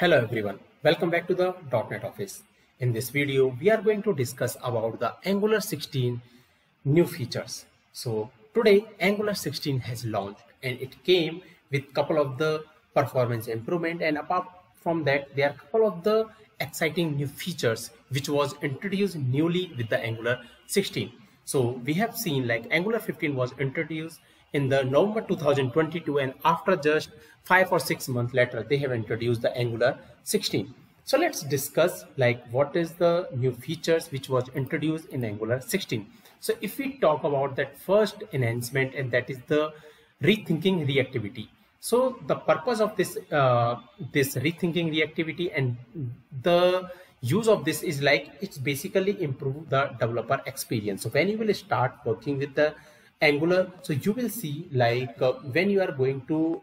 Hello everyone, welcome back to the .NET Office. In this video, we are going to discuss about the Angular 16 new features. So today, Angular 16 has launched and it came with couple of the performance improvement and apart from that, there are couple of the exciting new features which was introduced newly with the Angular 16. So we have seen like Angular 15 was introduced in the November 2022 and after just five or six months later they have introduced the Angular 16. So let's discuss like what is the new features which was introduced in Angular 16. So if we talk about that first enhancement and that is the rethinking reactivity. So the purpose of this uh, this rethinking reactivity and the use of this is like it's basically improve the developer experience. So when you will start working with the angular. So you will see like uh, when you are going to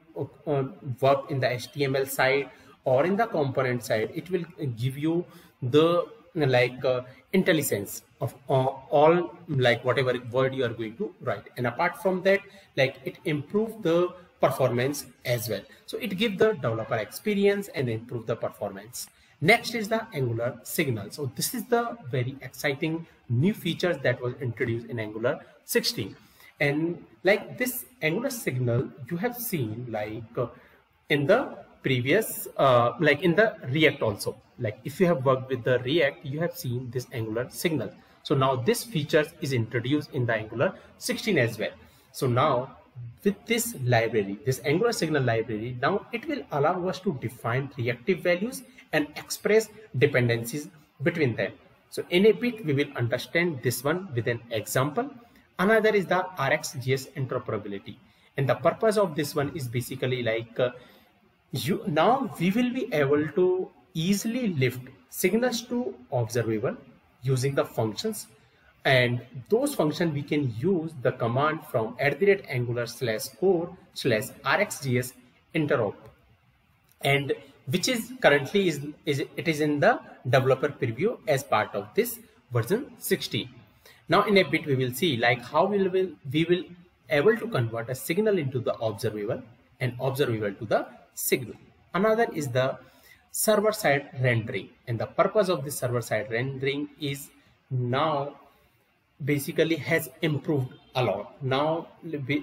uh, work in the html side or in the component side it will give you the like uh, IntelliSense of uh, all like whatever word you are going to write. And apart from that like it improve the performance as well. So it give the developer experience and improve the performance. Next is the angular signal. So this is the very exciting new features that was introduced in angular 16 and like this angular signal you have seen like uh, in the previous uh, like in the react also. Like if you have worked with the react you have seen this angular signal. So now this feature is introduced in the angular 16 as well. So now with this library this angular signal library now it will allow us to define reactive values and express dependencies between them. So in a bit we will understand this one with an example Another is the RxJS interoperability. And the purpose of this one is basically like uh, you now we will be able to easily lift signals to observable using the functions. And those functions we can use the command from at the rate angular slash core slash rxjs interop. And which is currently is, is it is in the developer preview as part of this version 16 now in a bit we will see like how we will we will able to convert a signal into the observable and observable to the signal. Another is the server side rendering and the purpose of the server side rendering is now basically has improved a lot. Now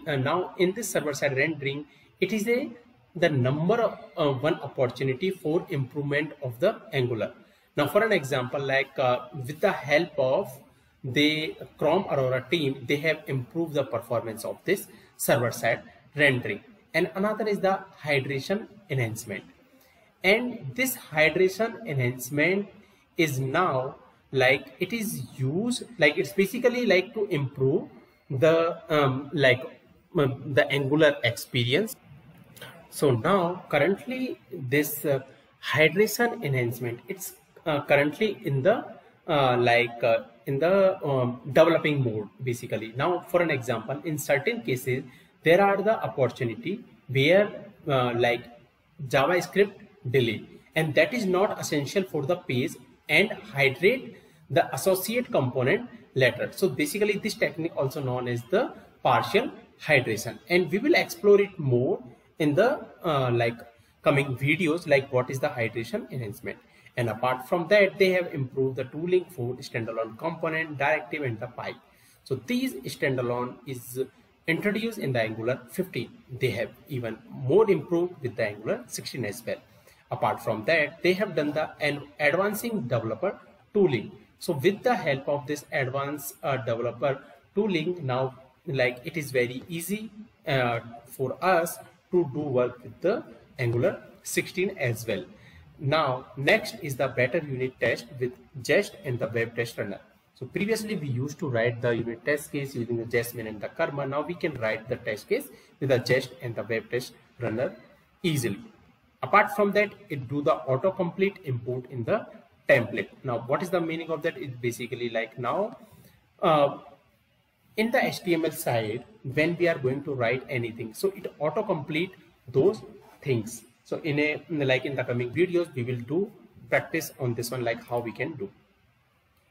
uh, now in this server side rendering it is a the number of uh, one opportunity for improvement of the angular. Now for an example like uh, with the help of the Chrome Aurora team, they have improved the performance of this server side rendering. And another is the hydration enhancement. And this hydration enhancement is now like it is used like it's basically like to improve the um, like um, the angular experience so now currently this uh, hydration enhancement it's uh, currently in the uh, like uh, in the um, developing mode basically. Now for an example in certain cases there are the opportunity where uh, like javascript delay and that is not essential for the page and hydrate the associate component later. So basically this technique also known as the partial hydration. And we will explore it more in the uh, like coming videos like what is the hydration enhancement and apart from that, they have improved the tooling for standalone component, directive, and the pipe. So these standalone is introduced in the Angular 15. They have even more improved with the Angular 16 as well. Apart from that, they have done the advancing developer tooling. So with the help of this advanced uh, developer tooling, now like it is very easy uh, for us to do work with the Angular 16 as well. Now, next is the better unit test with Jest and the web test runner. So previously we used to write the unit test case using the Jasmine and the Karma. Now we can write the test case with the Jest and the web test runner easily. Apart from that, it do the autocomplete import in the template. Now, what is the meaning of that? It's basically like now, uh, in the HTML side, when we are going to write anything, so it autocomplete those things. So in a like in the coming videos we will do practice on this one like how we can do.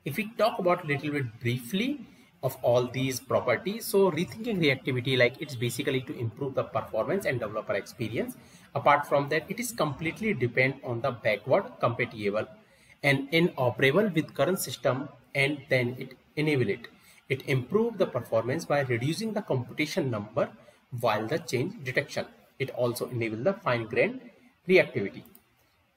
If we talk about a little bit briefly of all these properties so rethinking reactivity like it's basically to improve the performance and developer experience. Apart from that it is completely depend on the backward compatible and inoperable with current system and then it enable it. It improve the performance by reducing the computation number while the change detection it also enable the fine grained reactivity.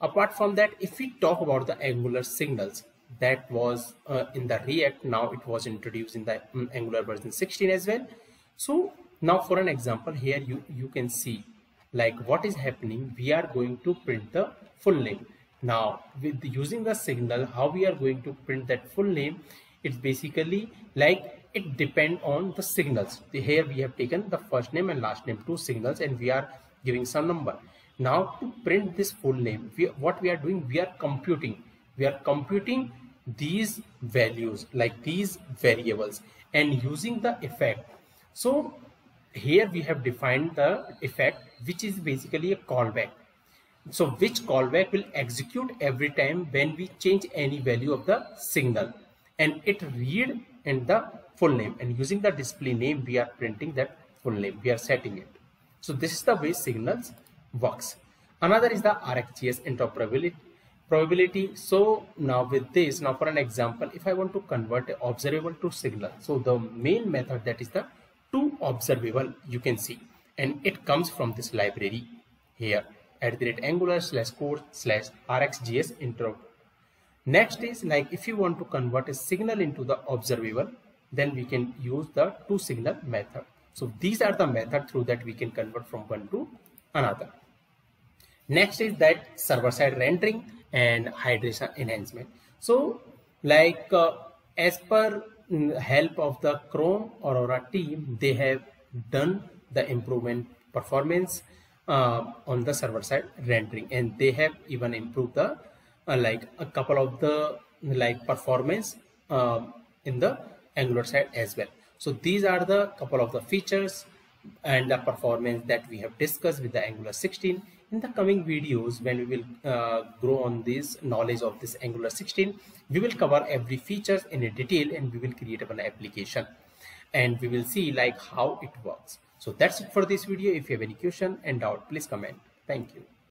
Apart from that if we talk about the angular signals that was uh, in the react now it was introduced in the um, angular version 16 as well. So now for an example here you you can see like what is happening we are going to print the full name. Now with using the signal how we are going to print that full name it's basically like it depend on the signals. Here we have taken the first name and last name two signals and we are giving some number. Now to print this full name we, what we are doing we are computing. We are computing these values like these variables and using the effect. So here we have defined the effect which is basically a callback. So which callback will execute every time when we change any value of the signal and it read in the full name. And using the display name we are printing that full name. We are setting it. So this is the way signals works. Another is the rxjs interoperability. Probability. So now with this now for an example if i want to convert observable to signal so the main method that is the to observable you can see. And it comes from this library here. At the rate angular slash core slash rxjs intro next is like if you want to convert a signal into the observable then we can use the to signal method so these are the method through that we can convert from one to another next is that server side rendering and hydration enhancement. So like uh, as per mm, help of the Chrome Aurora team, they have done the improvement performance uh, on the server side rendering and they have even improved the uh, like a couple of the like performance uh, in the angular side as well. So these are the couple of the features and the performance that we have discussed with the angular 16 in the coming videos when we will uh, grow on this knowledge of this angular 16 we will cover every features in a detail and we will create an application. And we will see like how it works. So that's it for this video. If you have any question and doubt please comment. Thank you